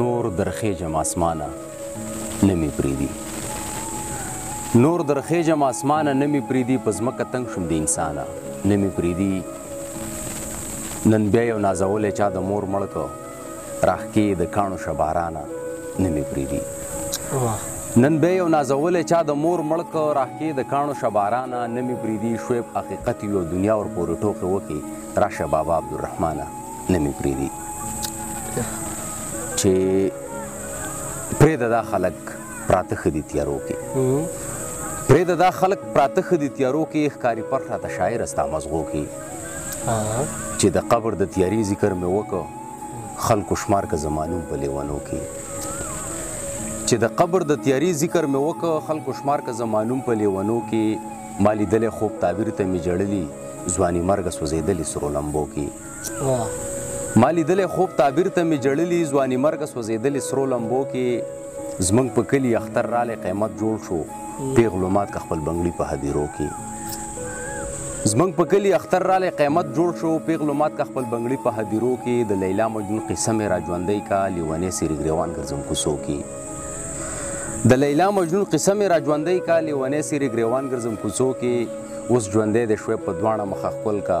نور درخېژم اسمانه نه مې پرېږدي نور درخېژم اسمانه نه مې پرېږدي په ځمکه تنګ شوم د انسانه نه مې پرېږدي نن بیا یو نازولی چا د مور مړ کو راخکې د کاڼو شبارانه نه مې پریدي نن بیا یو نازولی چا د مور مړ کو راخکې د کاڼو شبارانه نه مې پریدي شعیب حقیقت یو دنیا ور پورې ټوکې وکي راشه بابا عبدالرحمانه نه مې پریدي چې پرې د دا خلک پراته خدي تیارو کې پرې د دا خلک پراته خدي تیارو کې ښکاری پر راته شاعر استا مزغو کې چې د قبر د تیاری ذکر مې وکړ خلکو شمار که زمانوم په لیوانو کې چې د قبر د تیاری ذکر مې وکړ خلکو شمار که زمانوم په لیوانو کې مالی دلې خوب تعبیر ته مې جړلی ځواني مرګ سوځېدلې سرو لمبو کې وه. ما لیدلی خوب تعبیر ته مې ژړلي ځوانیمرګه سوځیدلې سرو لمبو کې زمونږ په کلي اختر رالی قیمت جوړ شو پیغلو مات که خپل بنګړي په هدیرو کې زمونږ په کلي اختر رالی قیمت جوړ شو پیغلو مات که خپل بنګړي په هدیرو کې د لیلا مجنون قصه مې را ژوندۍ کا لیونی سری ګریوان ګرځم کوڅو کې د لیلا مجنون قصه مې را ژوندۍ کا لیونی سری ګریوان ګرځم کوڅو کې اوس ژوندی د شویب په دواړه مخه خپل کا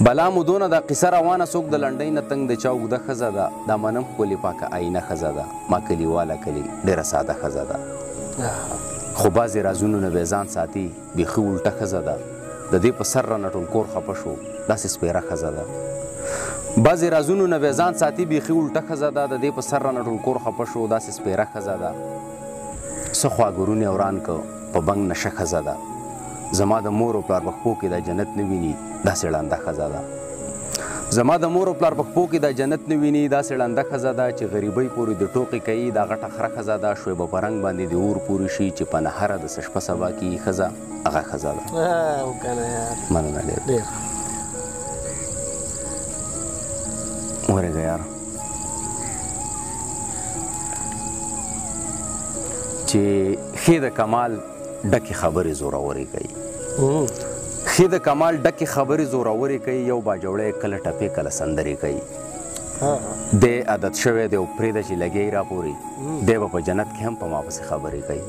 بلا مو دونه ده قصه روانه څوک د لنډۍ نه تنګ دی چا اوږده ښځه ده دا منم ښکلې پاکه آئینه ښځه ده ما کلیواله کلي ډېره ساده ښځه ده خو بعضې رازونو نه بیا ځان ساتي بیخي الټه ښځه ده د دې په سر رانه ټول کور خپه شو داسې سپېره ښځه ده بعضې رازونو نه بیا ځان ساتي بیخي الټه ښځه ده د دې په سر رانه ټول کور خپه شو داسې سپېره ښځه ده څه خواګورونې وران کو په بنګ نشه ښځه ده زما د مور او پلار په خپو کې دا جنت نه ویني دا سړانده ښځه ده زما د مور او پلار په خپو کې دا جنت نه ویني دا سړانده ښځه ده چې غریبۍ پورې د ټوقې کوي دا غټه خره ښځه ده شویبه په رنګ باندې د اور پورې شي چې په نهره د سشپه سبا کې ښځه هغه ښځه ده مننه ډېر ورګه یار چې خې د کمال ډکه خبره زوروري کوي خې د کمال ډکه خبره زوروري کوي یو باجوړې کله ټپه کله سندري کوي د عادت شوه د پرې د چې لګي را پوري د په جنت کې هم په ما پسې خبرې کوي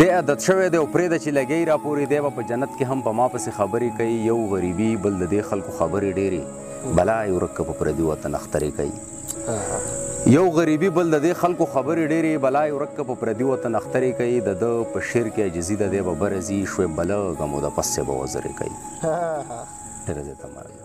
د عادت شوه د پرې د چې لګي را پوري د په جنت کې هم په ما پسې خبرې کوي یو غریبي بل د خلکو خبرې ډېری بلا یې ورک په پردي وطن اخترې کوي یو غریبي بل د دې خلکو خبرې ډېرې بلا یې ورک په پردي وطن اخترې کوي د ده په شعر کې عجزي ده دی به برځي شوې بله غمو د پسې به وزرې کوي ډېره زیاته مننه